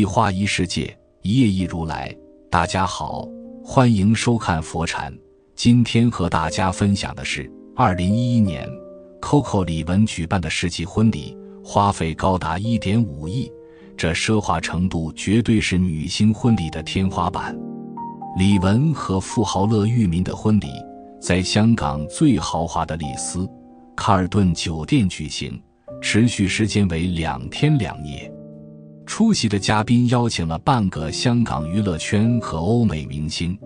一花一世界，一叶一如来。大家好，欢迎收看佛禅。今天和大家分享的是二零一一年 Coco 李玟举办的世纪婚礼，花费高达一点五亿，这奢华程度绝对是女星婚礼的天花板。李玟和富豪乐裕民的婚礼在香港最豪华的丽思卡尔顿酒店举行，持续时间为两天两夜。出席的嘉宾邀请了半个香港娱乐圈和欧美明星，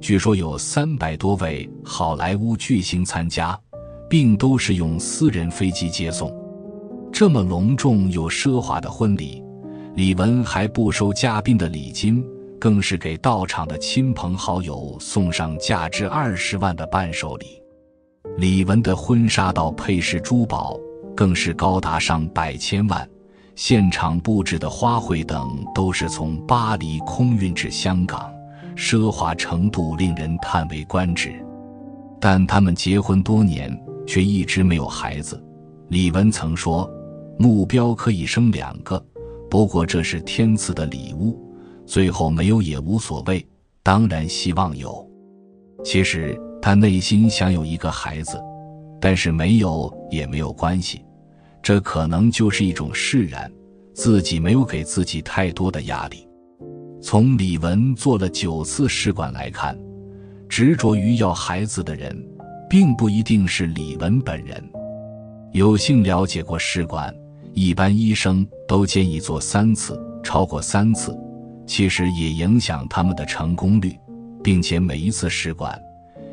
据说有三百多位好莱坞巨星参加，并都是用私人飞机接送。这么隆重又奢华的婚礼，李玟还不收嘉宾的礼金，更是给到场的亲朋好友送上价值二十万的伴手礼。李玟的婚纱到配饰珠宝，更是高达上百千万。现场布置的花卉等都是从巴黎空运至香港，奢华程度令人叹为观止。但他们结婚多年，却一直没有孩子。李玟曾说：“目标可以生两个，不过这是天赐的礼物，最后没有也无所谓。当然希望有。其实他内心想有一个孩子，但是没有也没有关系。”这可能就是一种释然，自己没有给自己太多的压力。从李玟做了九次试管来看，执着于要孩子的人，并不一定是李玟本人。有幸了解过试管，一般医生都建议做三次，超过三次，其实也影响他们的成功率，并且每一次试管。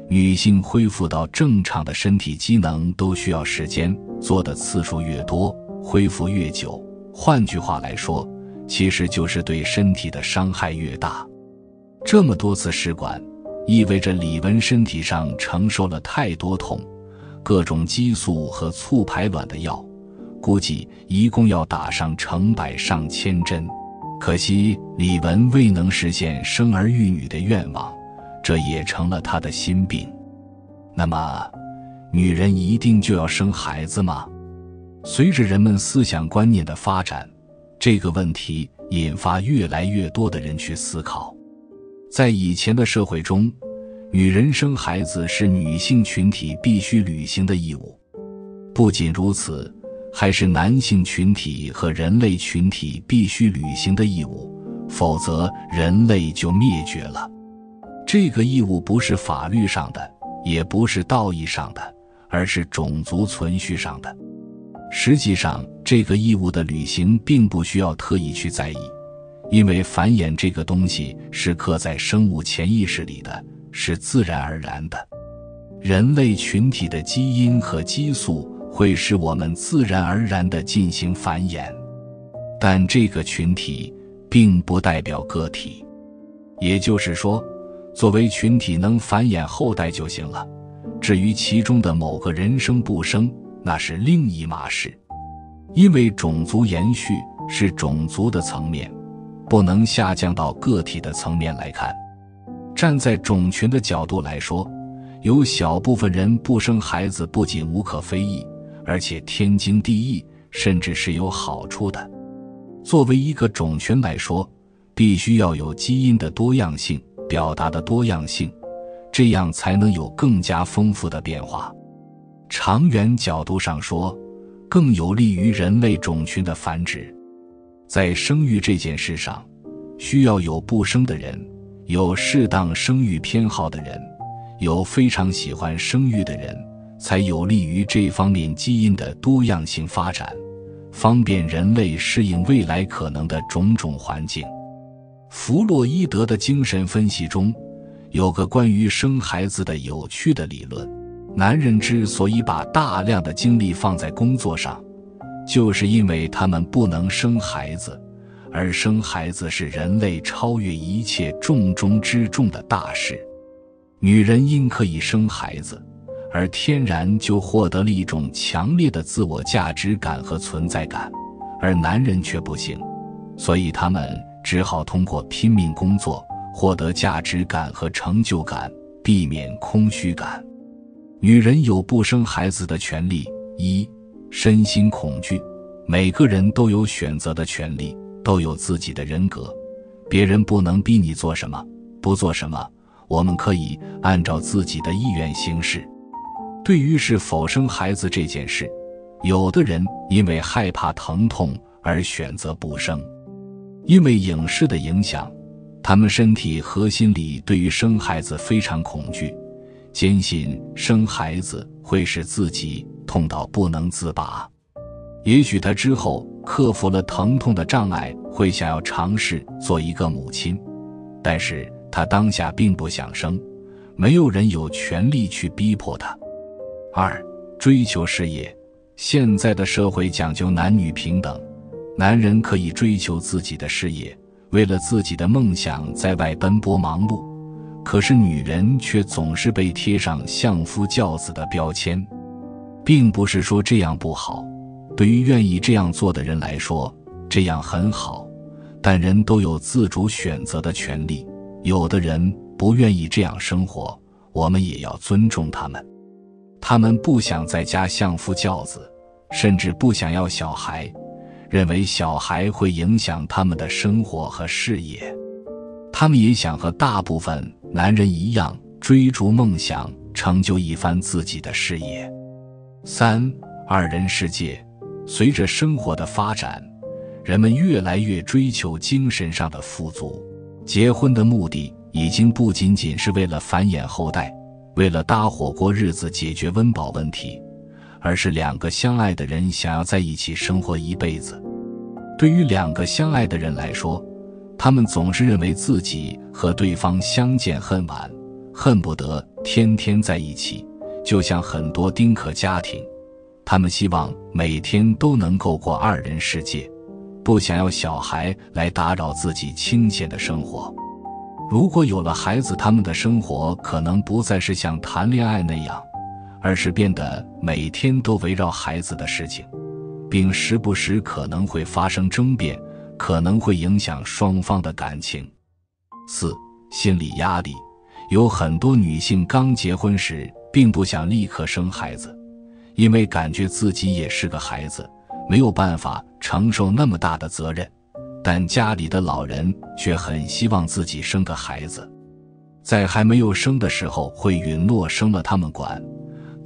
女性恢复到正常的身体机能都需要时间，做的次数越多，恢复越久。换句话来说，其实就是对身体的伤害越大。这么多次试管，意味着李玟身体上承受了太多痛，各种激素和促排卵的药，估计一共要打上成百上千针。可惜李玟未能实现生儿育女的愿望。这也成了他的心病。那么，女人一定就要生孩子吗？随着人们思想观念的发展，这个问题引发越来越多的人去思考。在以前的社会中，女人生孩子是女性群体必须履行的义务。不仅如此，还是男性群体和人类群体必须履行的义务，否则人类就灭绝了。这个义务不是法律上的，也不是道义上的，而是种族存续上的。实际上，这个义务的履行并不需要特意去在意，因为繁衍这个东西是刻在生物潜意识里的，是自然而然的。人类群体的基因和激素会使我们自然而然地进行繁衍，但这个群体并不代表个体，也就是说。作为群体能繁衍后代就行了，至于其中的某个人生不生，那是另一码事。因为种族延续是种族的层面，不能下降到个体的层面来看。站在种群的角度来说，有小部分人不生孩子不仅无可非议，而且天经地义，甚至是有好处的。作为一个种群来说，必须要有基因的多样性。表达的多样性，这样才能有更加丰富的变化。长远角度上说，更有利于人类种群的繁殖。在生育这件事上，需要有不生的人，有适当生育偏好的人，有非常喜欢生育的人，才有利于这方面基因的多样性发展，方便人类适应未来可能的种种环境。弗洛伊德的精神分析中，有个关于生孩子的有趣的理论：男人之所以把大量的精力放在工作上，就是因为他们不能生孩子，而生孩子是人类超越一切重中之重的大事。女人因可以生孩子，而天然就获得了一种强烈的自我价值感和存在感，而男人却不行，所以他们。只好通过拼命工作获得价值感和成就感，避免空虚感。女人有不生孩子的权利。一、身心恐惧，每个人都有选择的权利，都有自己的人格，别人不能逼你做什么，不做什么，我们可以按照自己的意愿行事。对于是否生孩子这件事，有的人因为害怕疼痛而选择不生，因为影视的影响，他们身体和心理对于生孩子非常恐惧，坚信生孩子会使自己痛到不能自拔。也许他之后克服了疼痛的障碍，会想要尝试做一个母亲，但是他当下并不想生，没有人有权利去逼迫他。二、追求事业。现在的社会讲究男女平等，男人可以追求自己的事业，为了自己的梦想在外奔波忙碌，可是女人却总是被贴上相夫教子的标签，并不是说这样不好，对于愿意这样做的人来说，这样很好，但人都有自主选择的权利，有的人不愿意这样生活，我们也要尊重他们。他们不想在家相夫教子，甚至不想要小孩，认为小孩会影响他们的生活和事业。他们也想和大部分男人一样追逐梦想，成就一番自己的事业。三二人世界，随着生活的发展，人们越来越追求精神上的富足。结婚的目的已经不仅仅是为了繁衍后代。为了搭伙过日子、解决温饱问题，而是两个相爱的人想要在一起生活一辈子。对于两个相爱的人来说，他们总是认为自己和对方相见恨晚，恨不得天天在一起。就像很多丁克家庭，他们希望每天都能够过二人世界，不想要小孩来打扰自己清闲的生活。如果有了孩子，他们的生活可能不再是像谈恋爱那样，而是变得每天都围绕孩子的事情，并时不时可能会发生争辩，可能会影响双方的感情。四、心理压力，有很多女性刚结婚时并不想立刻生孩子，因为感觉自己也是个孩子，没有办法承受那么大的责任。但家里的老人却很希望自己生个孩子，在还没有生的时候会允诺生了他们管，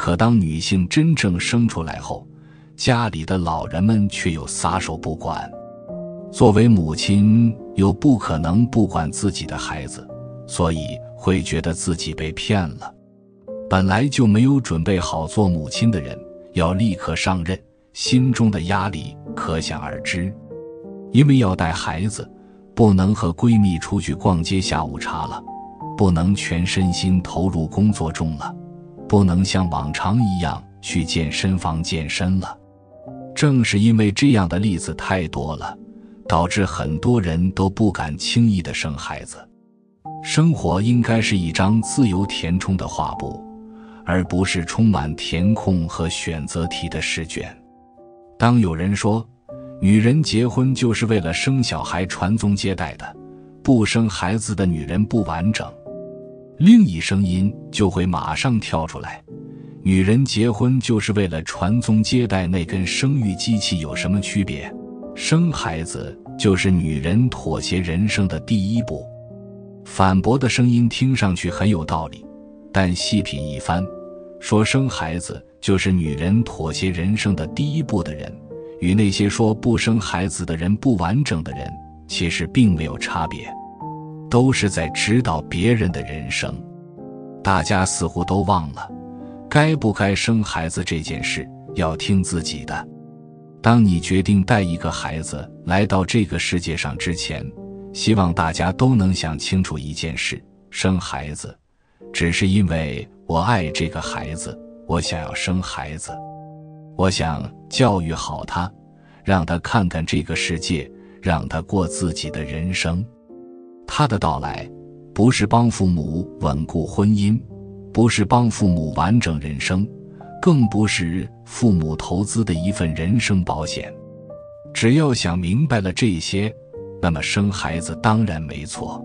可当女性真正生出来后，家里的老人们却又撒手不管。作为母亲又不可能不管自己的孩子，所以会觉得自己被骗了。本来就没有准备好做母亲的人，要立刻上任，心中的压力可想而知。因为要带孩子，不能和闺蜜出去逛街下午茶了，不能全身心投入工作中了，不能像往常一样去健身房健身了。正是因为这样的例子太多了，导致很多人都不敢轻易的生孩子。生活应该是一张自由填充的画布，而不是充满填空和选择题的试卷。当有人说，女人结婚就是为了生小孩、传宗接代的，不生孩子的女人不完整。另一声音就会马上跳出来：女人结婚就是为了传宗接代，那跟生育机器有什么区别？生孩子就是女人妥协人生的第一步。反驳的声音听上去很有道理，但细品一番，说生孩子就是女人妥协人生的第一步的人。与那些说不生孩子的人不完整的人，其实并没有差别，都是在指导别人的人生。大家似乎都忘了，该不该生孩子这件事要听自己的。当你决定带一个孩子来到这个世界上之前，希望大家都能想清楚一件事：生孩子，只是因为我爱这个孩子，我想要生孩子。我想教育好他，让他看看这个世界，让他过自己的人生。他的到来，不是帮父母稳固婚姻，不是帮父母完整人生，更不是父母投资的一份人生保险。只要想明白了这些，那么生孩子当然没错。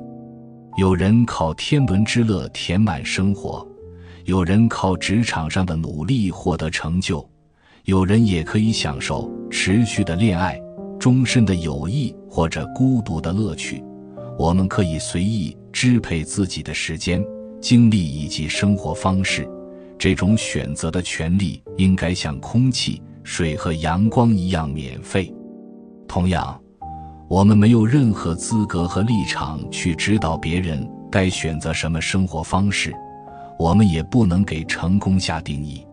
有人靠天伦之乐填满生活，有人靠职场上的努力获得成就。有人也可以享受持续的恋爱、终身的友谊或者孤独的乐趣。我们可以随意支配自己的时间、精力以及生活方式。这种选择的权利应该像空气、水和阳光一样免费。同样，我们没有任何资格和立场去指导别人该选择什么生活方式，我们也不能给成功下定义。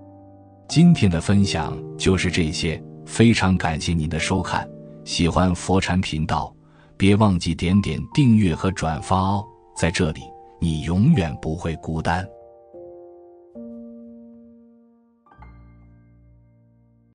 今天的分享就是这些，非常感谢您的收看。喜欢佛禅频道，别忘记点点订阅和转发哦。在这里，你永远不会孤单。